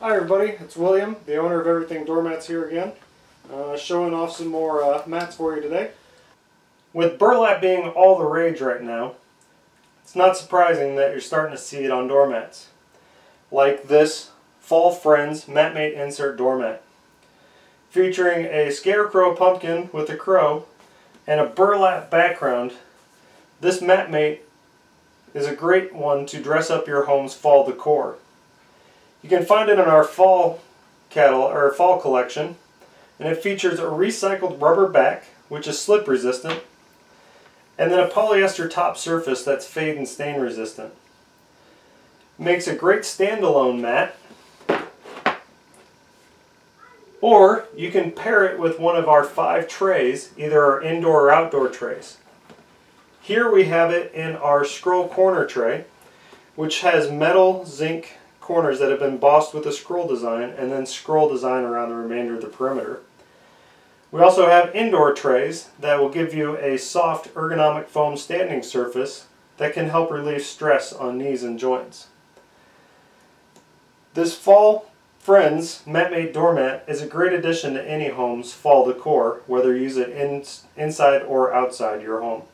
Hi everybody, it's William, the owner of Everything Doormats here again, uh, showing off some more uh, mats for you today. With burlap being all the rage right now, it's not surprising that you're starting to see it on doormats. Like this Fall Friends MatMate Insert Doormat. Featuring a scarecrow pumpkin with a crow and a burlap background, this MatMate is a great one to dress up your home's fall decor. You can find it in our fall catalog or fall collection, and it features a recycled rubber back, which is slip resistant, and then a polyester top surface that's fade and stain resistant. Makes a great standalone mat, or you can pair it with one of our five trays, either our indoor or outdoor trays. Here we have it in our scroll corner tray, which has metal zinc corners that have been bossed with a scroll design and then scroll design around the remainder of the perimeter. We also have indoor trays that will give you a soft ergonomic foam standing surface that can help relieve stress on knees and joints. This Fall Friends MatMate doormat is a great addition to any home's fall decor, whether you use it in, inside or outside your home.